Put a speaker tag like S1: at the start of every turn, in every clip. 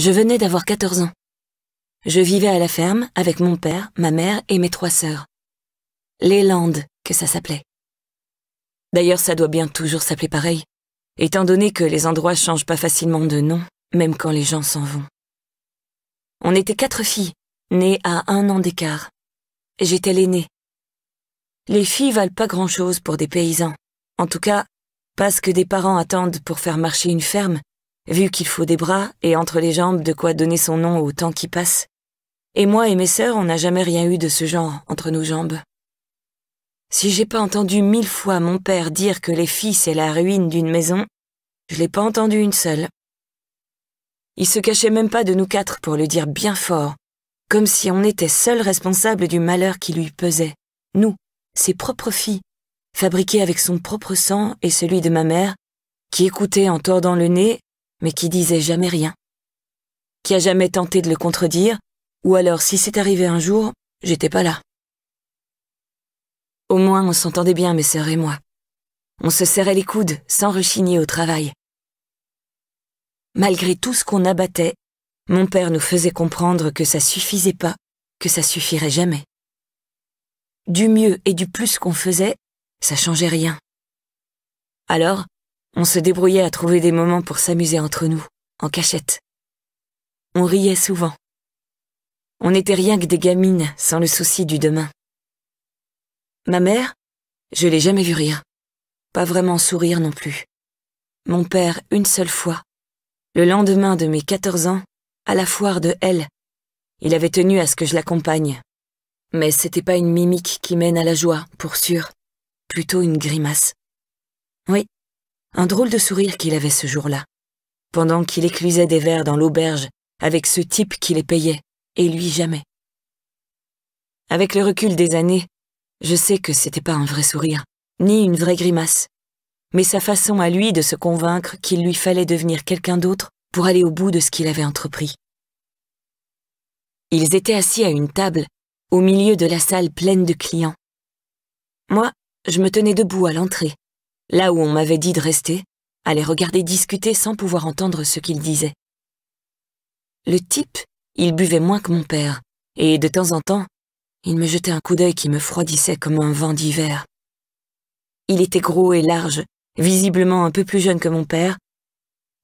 S1: Je venais d'avoir 14 ans. Je vivais à la ferme avec mon père, ma mère et mes trois sœurs. Les Landes, que ça s'appelait. D'ailleurs, ça doit bien toujours s'appeler pareil, étant donné que les endroits changent pas facilement de nom, même quand les gens s'en vont. On était quatre filles, nées à un an d'écart. J'étais l'aînée. Les filles valent pas grand-chose pour des paysans. En tout cas, pas ce que des parents attendent pour faire marcher une ferme, vu qu'il faut des bras et entre les jambes de quoi donner son nom au temps qui passe. Et moi et mes sœurs, on n'a jamais rien eu de ce genre entre nos jambes. Si j'ai pas entendu mille fois mon père dire que les filles c'est la ruine d'une maison, je l'ai pas entendu une seule. Il se cachait même pas de nous quatre pour le dire bien fort, comme si on était seuls responsables du malheur qui lui pesait. Nous, ses propres filles, fabriquées avec son propre sang et celui de ma mère, qui écoutait en tordant le nez, mais qui disait jamais rien. Qui a jamais tenté de le contredire, ou alors si c'est arrivé un jour, j'étais pas là. Au moins on s'entendait bien, mes sœurs et moi. On se serrait les coudes sans rechigner au travail. Malgré tout ce qu'on abattait, mon père nous faisait comprendre que ça suffisait pas, que ça suffirait jamais. Du mieux et du plus qu'on faisait, ça changeait rien. Alors, on se débrouillait à trouver des moments pour s'amuser entre nous, en cachette. On riait souvent. On n'était rien que des gamines sans le souci du demain. Ma mère, je l'ai jamais vue rire. Pas vraiment sourire non plus. Mon père, une seule fois. Le lendemain de mes 14 ans, à la foire de L, il avait tenu à ce que je l'accompagne. Mais c'était pas une mimique qui mène à la joie, pour sûr. Plutôt une grimace. Oui, un drôle de sourire qu'il avait ce jour-là, pendant qu'il éclusait des verres dans l'auberge avec ce type qui les payait et lui jamais. Avec le recul des années, je sais que c'était pas un vrai sourire, ni une vraie grimace, mais sa façon à lui de se convaincre qu'il lui fallait devenir quelqu'un d'autre pour aller au bout de ce qu'il avait entrepris. Ils étaient assis à une table, au milieu de la salle pleine de clients. Moi, je me tenais debout à l'entrée, là où on m'avait dit de rester, à les regarder discuter sans pouvoir entendre ce qu'ils disaient. Le type il buvait moins que mon père, et de temps en temps, il me jetait un coup d'œil qui me froidissait comme un vent d'hiver. Il était gros et large, visiblement un peu plus jeune que mon père,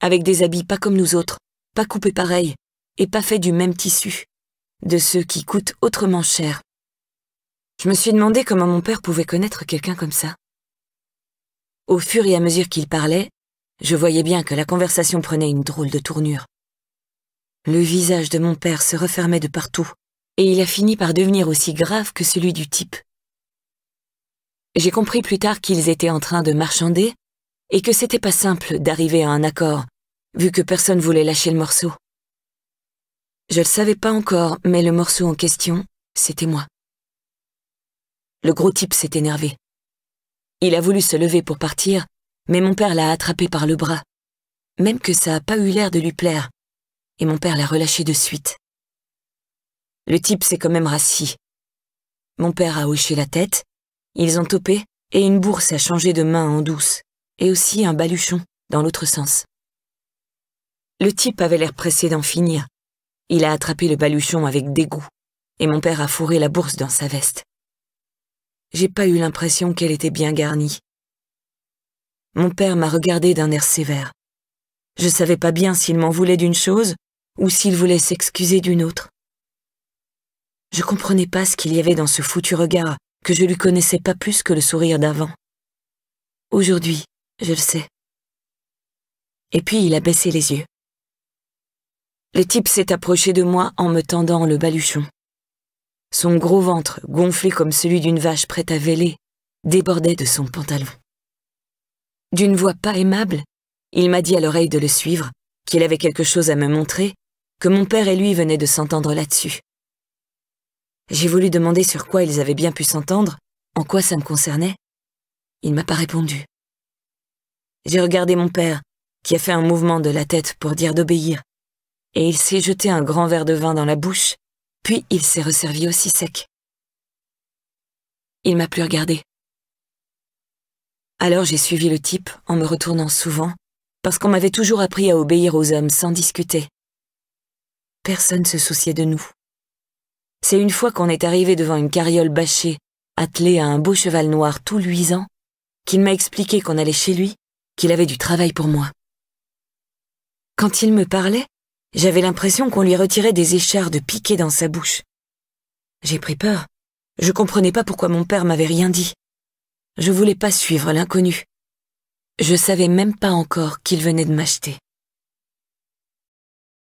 S1: avec des habits pas comme nous autres, pas coupés pareil, et pas faits du même tissu, de ceux qui coûtent autrement cher. Je me suis demandé comment mon père pouvait connaître quelqu'un comme ça. Au fur et à mesure qu'il parlait, je voyais bien que la conversation prenait une drôle de tournure. Le visage de mon père se refermait de partout, et il a fini par devenir aussi grave que celui du type. J'ai compris plus tard qu'ils étaient en train de marchander, et que c'était pas simple d'arriver à un accord, vu que personne voulait lâcher le morceau. Je le savais pas encore, mais le morceau en question, c'était moi. Le gros type s'est énervé. Il a voulu se lever pour partir, mais mon père l'a attrapé par le bras, même que ça a pas eu l'air de lui plaire, et mon père l'a relâché de suite. Le type s'est quand même rassis. Mon père a hoché la tête, ils ont topé, et une bourse a changé de main en douce, et aussi un baluchon, dans l'autre sens. Le type avait l'air pressé d'en finir. Il a attrapé le baluchon avec dégoût, et mon père a fourré la bourse dans sa veste. J'ai pas eu l'impression qu'elle était bien garnie. Mon père m'a regardé d'un air sévère. Je savais pas bien s'il m'en voulait d'une chose ou s'il voulait s'excuser d'une autre. Je comprenais pas ce qu'il y avait dans ce foutu regard que je lui connaissais pas plus que le sourire d'avant. Aujourd'hui, je le sais. Et puis il a baissé les yeux. Le type s'est approché de moi en me tendant le baluchon. Son gros ventre, gonflé comme celui d'une vache prête à véler, débordait de son pantalon. D'une voix pas aimable, il m'a dit à l'oreille de le suivre, qu'il avait quelque chose à me montrer, que mon père et lui venaient de s'entendre là-dessus. J'ai voulu demander sur quoi ils avaient bien pu s'entendre, en quoi ça me concernait. Il m'a pas répondu. J'ai regardé mon père, qui a fait un mouvement de la tête pour dire d'obéir, et il s'est jeté un grand verre de vin dans la bouche, puis il s'est resservi aussi sec. Il m'a plus regardé. Alors j'ai suivi le type en me retournant souvent, parce qu'on m'avait toujours appris à obéir aux hommes sans discuter. personne se souciait de nous. C'est une fois qu'on est arrivé devant une carriole bâchée, attelée à un beau cheval noir tout luisant, qu'il m'a expliqué qu'on allait chez lui, qu'il avait du travail pour moi. Quand il me parlait, j'avais l'impression qu'on lui retirait des échardes piquées dans sa bouche. J'ai pris peur. Je comprenais pas pourquoi mon père m'avait rien dit. Je voulais pas suivre l'inconnu. Je savais même pas encore qu'il venait de m'acheter.